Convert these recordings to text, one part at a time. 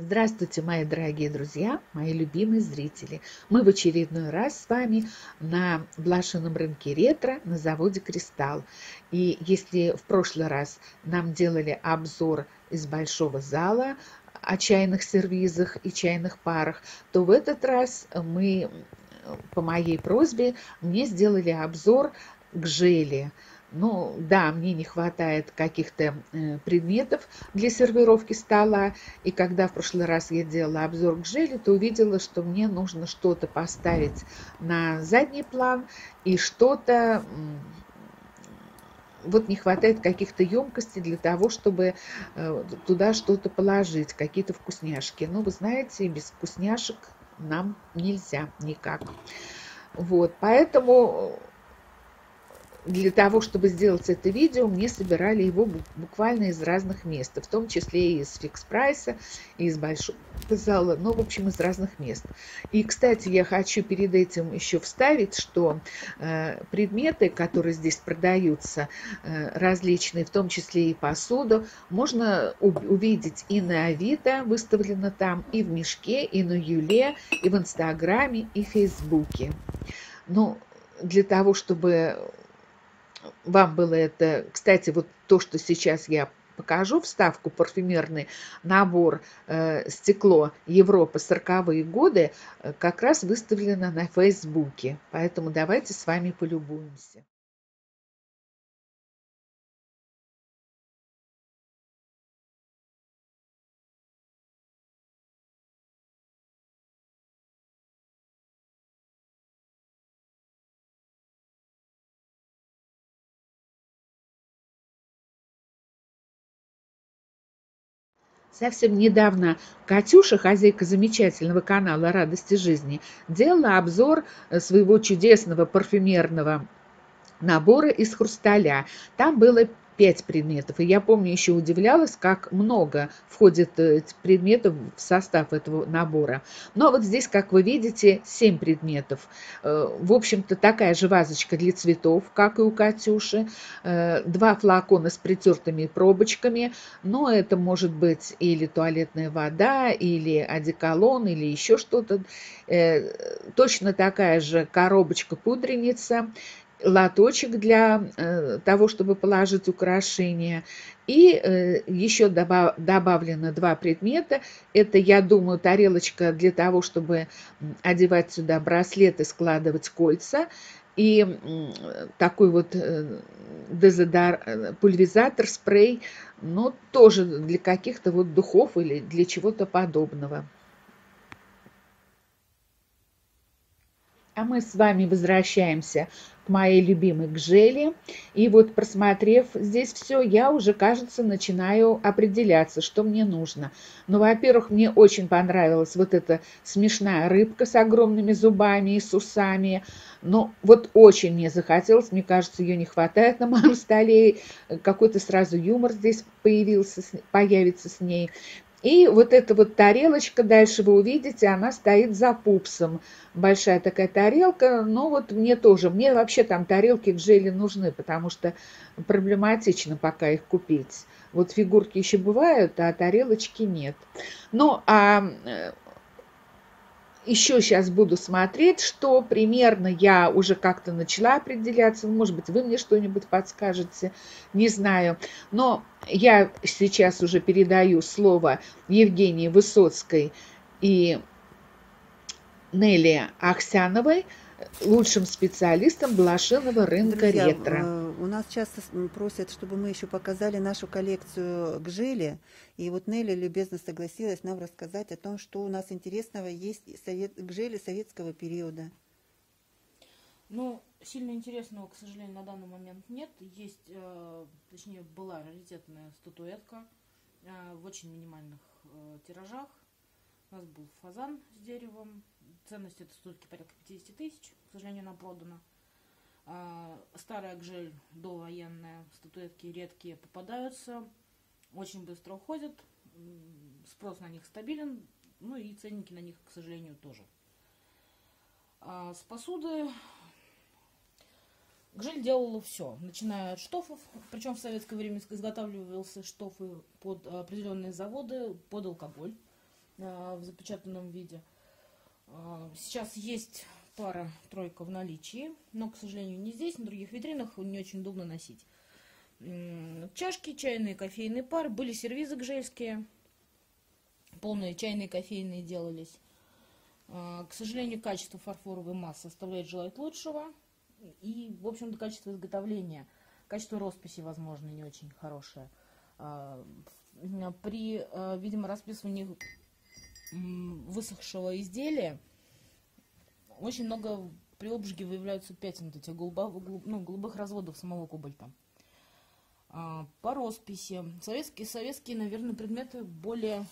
Здравствуйте, мои дорогие друзья, мои любимые зрители. Мы в очередной раз с вами на блошином рынке ретро на заводе «Кристалл». И если в прошлый раз нам делали обзор из большого зала о чайных сервизах и чайных парах, то в этот раз мы по моей просьбе мне сделали обзор к желе – ну да, мне не хватает каких-то э, предметов для сервировки стола. И когда в прошлый раз я делала обзор к желе, то увидела, что мне нужно что-то поставить на задний план и что-то вот не хватает каких-то емкостей для того, чтобы э, туда что-то положить, какие-то вкусняшки. Ну, вы знаете, без вкусняшек нам нельзя никак. Вот, поэтому для того, чтобы сделать это видео, мне собирали его буквально из разных мест, в том числе и из фикс прайса, и из большого зала, ну, в общем, из разных мест. И, кстати, я хочу перед этим еще вставить, что э, предметы, которые здесь продаются, э, различные, в том числе и посуду, можно увидеть и на Авито, выставлено там, и в Мешке, и на Юле, и в Инстаграме, и в Фейсбуке. Ну, для того, чтобы вам было это... Кстати, вот то, что сейчас я покажу вставку парфюмерный набор э, стекло Европа 40-е годы э, как раз выставлено на Фейсбуке. Поэтому давайте с вами полюбуемся. Совсем недавно Катюша, хозяйка замечательного канала «Радости жизни», делала обзор э, своего чудесного парфюмерного набора из хрусталя. Там было пять предметов. И я помню, еще удивлялась, как много входит э, предметов в состав этого набора. Но вот здесь, как вы видите, семь предметов. Э, в общем-то, такая же вазочка для цветов, как и у Катюши. Э, два флакона с притертыми пробочками. Но это может быть или туалетная вода, или одеколон, или еще что-то. Точно такая же коробочка-пудреница лоточек для э, того, чтобы положить украшения. И э, еще добав, добавлено два предмета. Это, я думаю, тарелочка для того, чтобы одевать сюда браслеты, складывать кольца. И такой вот э, дезодар, пульверизатор, спрей, но тоже для каких-то вот духов или для чего-то подобного. А мы с вами возвращаемся к моей любимой Гжели. И вот просмотрев здесь все, я уже, кажется, начинаю определяться, что мне нужно. Ну, во-первых, мне очень понравилась вот эта смешная рыбка с огромными зубами и с усами. Но вот очень мне захотелось, мне кажется, ее не хватает на моем столе. Какой-то сразу юмор здесь появился, появится с ней. И вот эта вот тарелочка, дальше вы увидите, она стоит за пупсом. Большая такая тарелка, но вот мне тоже, мне вообще там тарелки к желе нужны, потому что проблематично пока их купить. Вот фигурки еще бывают, а тарелочки нет. Ну, а э, еще сейчас буду смотреть, что примерно я уже как-то начала определяться. Может быть, вы мне что-нибудь подскажете, не знаю. Но я сейчас уже передаю слово Евгении Высоцкой и Нелли Аксяновой, лучшим специалистом блошиного рынка Друзья, ретро. Э, у нас часто просят, чтобы мы еще показали нашу коллекцию гжели. И вот Нелли любезно согласилась нам рассказать о том, что у нас интересного есть совет, гжели советского периода. Ну, сильно интересного, к сожалению, на данный момент нет. Есть, э, точнее, была раритетная статуэтка э, в очень минимальных тиражах. У нас был фазан с деревом, Ценность этой статуэтки порядка 50 тысяч. К сожалению, она продана. А, старая гжель довоенная, статуэтки редкие попадаются, очень быстро уходят, спрос на них стабилен, ну и ценники на них, к сожалению, тоже. А с посуды Гжель делала все, начиная от штофов, причем в советское время изготавливался штофы под определенные заводы, под алкоголь. А, в запечатанном виде. А, сейчас есть пара-тройка в наличии, но, к сожалению, не здесь, на других витринах не очень удобно носить. Чашки, чайные, кофейные пары, были сервизы гжельские, полные чайные, кофейные делались. А, к сожалению, качество фарфоровой массы оставляет желать лучшего. И, в общем-то, качество изготовления, качество росписи, возможно, не очень хорошее. При, видимо, расписывании высохшего изделия очень много при обжиге выявляются пятен вот этих голубых, ну, голубых разводов самого кобальта. По росписи. Советские, советские, наверное, предметы более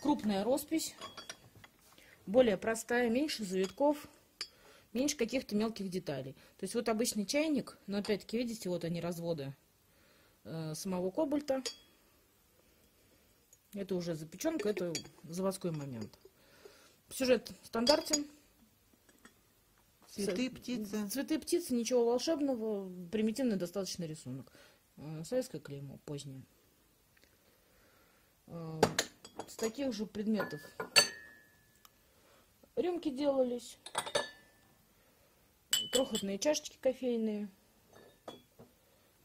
крупная роспись более простая, меньше завитков, меньше каких-то мелких деталей. То есть вот обычный чайник, но опять-таки, видите, вот они разводы э, самого кобальта. Это уже запеченка, это заводской момент. Сюжет стандартен. Цветы, птицы. Цветы, птицы, ничего волшебного, примитивный достаточно рисунок. Э, советское клеймо, позднее. Э, с таких же предметов Рюмки делались. Крохотные чашечки кофейные.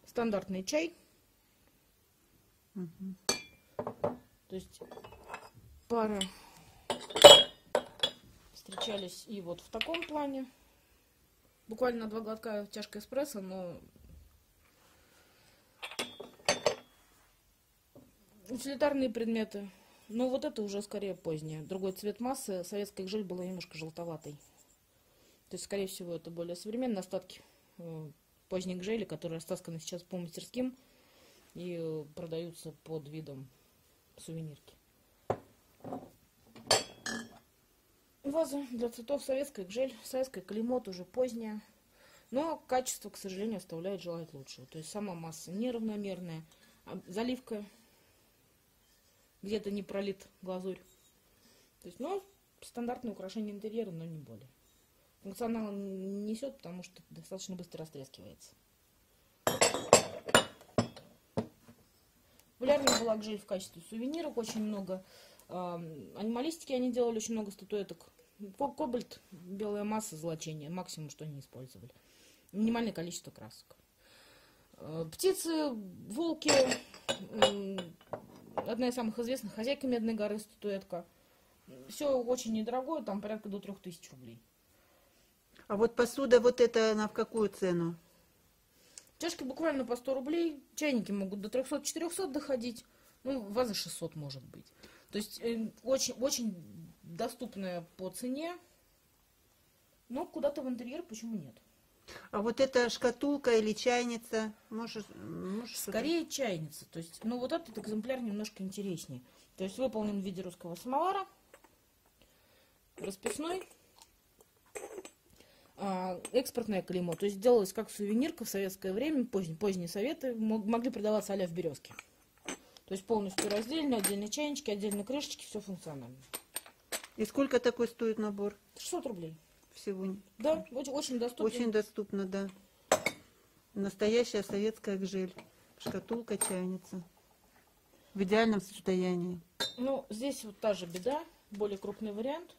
Стандартный чай. Угу. То есть пары встречались и вот в таком плане. Буквально два глотка чашка эспрессо, но утилитарные предметы ну, вот это уже скорее позднее. Другой цвет массы. Советская гель была немножко желтоватой. То есть, скорее всего, это более современные остатки э, поздних гелей, которые растасканы сейчас по мастерским и э, продаются под видом сувенирки. Ваза для цветов советская гель, советская клеймо уже поздняя. Но качество, к сожалению, оставляет желать лучшего. То есть сама масса неравномерная. А заливка где-то не пролит глазурь. То есть, ну, стандартное украшение интерьера, но не более. Функционал не несет, потому что достаточно быстро растрескивается. Гель в качестве сувениров, очень много анималистики они делали, очень много статуэток. Кобальт, белая масса, золочение, максимум, что они использовали. Минимальное количество красок. Э, птицы, волки, одна из самых известных, хозяйка Медной горы, статуэтка. Все очень недорогое, там порядка до 3000 рублей. А вот посуда вот эта, она в какую цену? Чашки буквально по 100 рублей, чайники могут до 300-400 доходить, ну, ваза 600 может быть. То есть э, очень, очень доступная по цене, но куда-то в интерьер почему нет. А вот эта шкатулка или чайница, может, может Скорее чайница. То есть, ну вот этот экземпляр немножко интереснее. То есть выполнен в виде русского самовара, расписной, экспортное клеймо. То есть делалось как сувенирка в советское время, поздние, поздние советы могли продаваться а в березке. То есть полностью раздельно, отдельные чайнички, отдельные крышечки, все функционально. И сколько такой стоит набор? 600 рублей всего. Да, очень, очень доступно. Очень доступно, да. Настоящая советская гжель. Шкатулка, чайница. В идеальном состоянии. Ну, здесь вот та же беда. Более крупный вариант.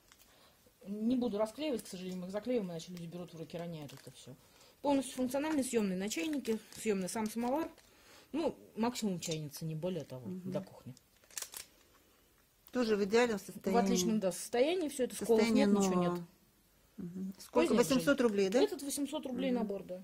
Не буду расклеивать, к сожалению. Мы их заклеиваем, иначе люди берут в руки, роняют это все. Полностью функциональный, съемный на чайнике, съемный сам самовар. Ну, максимум чайница, не более того, угу. для кухни. Тоже в идеальном состоянии. В отличном, да, состоянии. Все это сколов нет, нового. ничего нет. Угу. Сколько? 800 рублей, да? Этот 800 рублей угу. набор, да.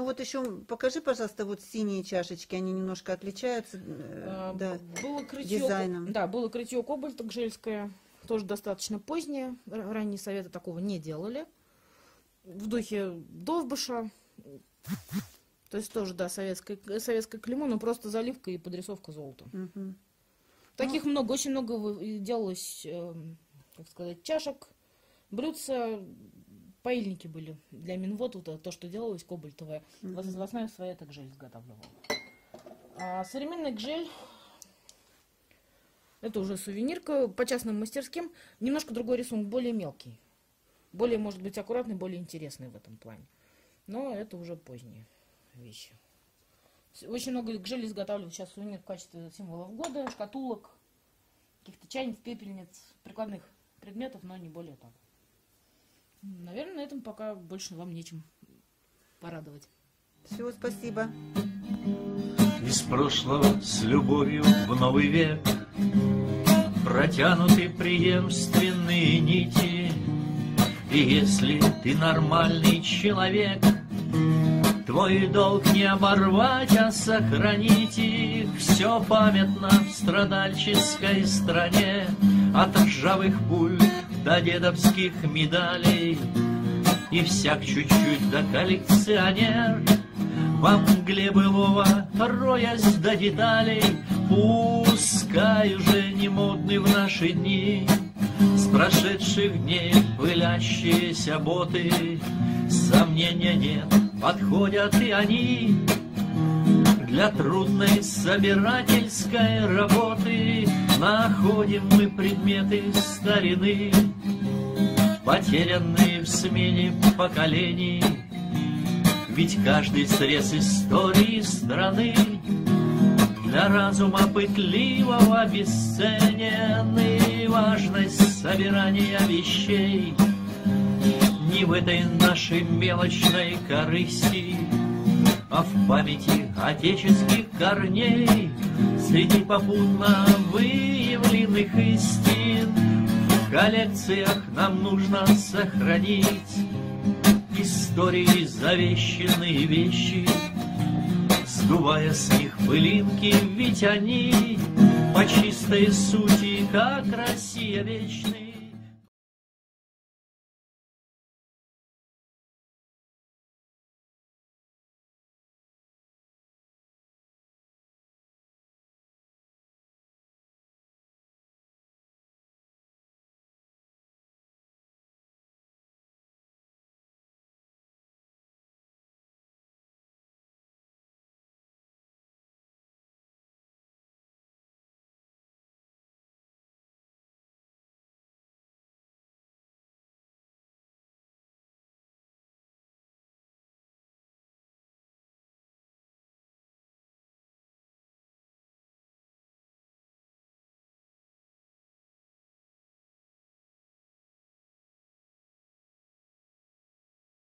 Ну вот еще покажи, пожалуйста, вот синие чашечки, они немножко отличаются э, а, да, было крытье, дизайном. Да, было крытье кобальта гжельское, тоже достаточно позднее, ранние советы такого не делали. В духе Довбыша, то есть тоже, да, советское, советское клеймо, но просто заливка и подрисовка золотом. Угу. Таких ну, много, очень много делалось эм, как сказать, чашек, блюдца, паильники были для Минвод, вот то, что делалось, кобальтовое. Mm-hmm. Возрастная своя так гжель изготавливала. А современный гжель, это уже сувенирка по частным мастерским, немножко другой рисунок, более мелкий. Более, может быть, аккуратный, более интересный в этом плане. Но это уже поздние вещи. Очень много гжель изготавливают сейчас сувенир в качестве символов года, шкатулок, каких-то чайниц, пепельниц, прикладных предметов, но не более того. Наверное, на этом пока больше вам нечем порадовать. Все, спасибо. Из прошлого с любовью в новый век Протянуты преемственные нити И если ты нормальный человек Твой долг не оборвать, а сохранить их Все памятно в страдальческой стране От ржавых пуль до дедовских медалей. И всяк чуть-чуть до коллекционер. Во мгле былого, роясь до деталей. Пускай уже не модны в наши дни. С прошедших дней пылящиеся боты. Сомнения нет, подходят и они Для трудной собирательской работы. Находим мы предметы старины Потерянные в смене поколений. Ведь каждый срез истории страны Для разума пытливого бесценен важность собирания вещей не в этой нашей мелочной корысти, А в памяти отеческих корней Среди попутно выявленных истин В коллекциях нам нужно сохранить Истории завещанные вещи, Сдувая с них пылинки, ведь они По чистой сути, как Россия вечный